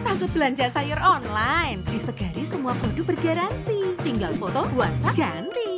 Takut belanja sayur online? Di Segari semua produk bergaransi. Tinggal foto, WhatsApp, ganti.